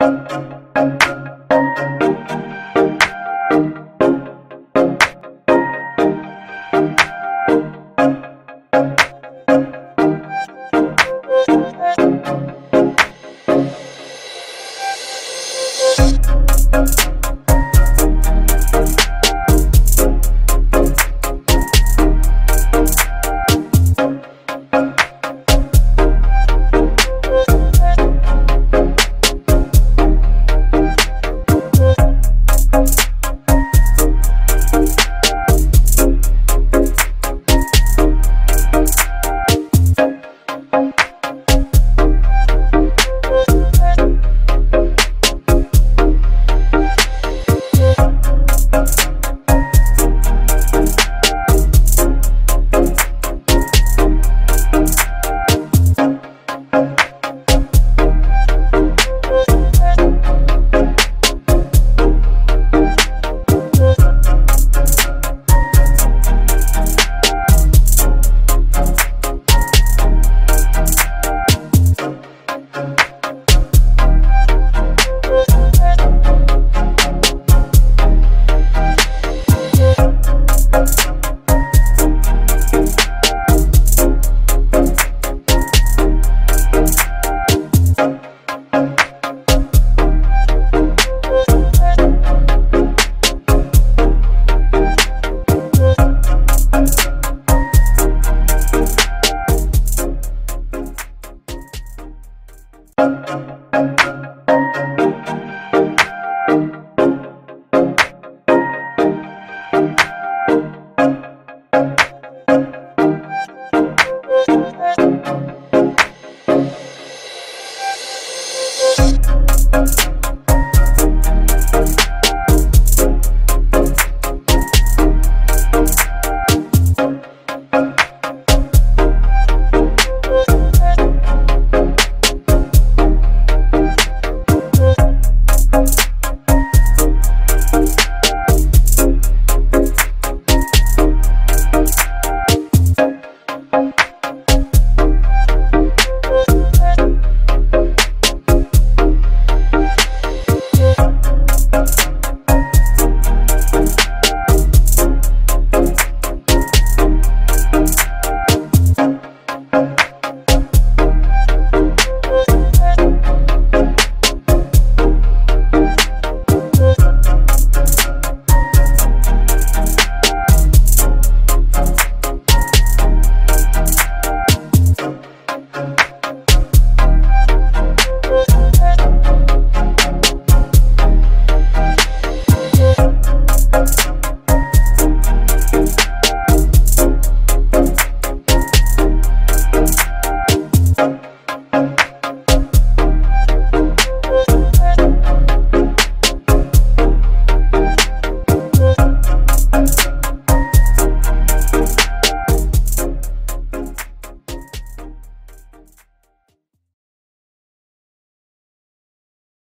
Thank you. Thank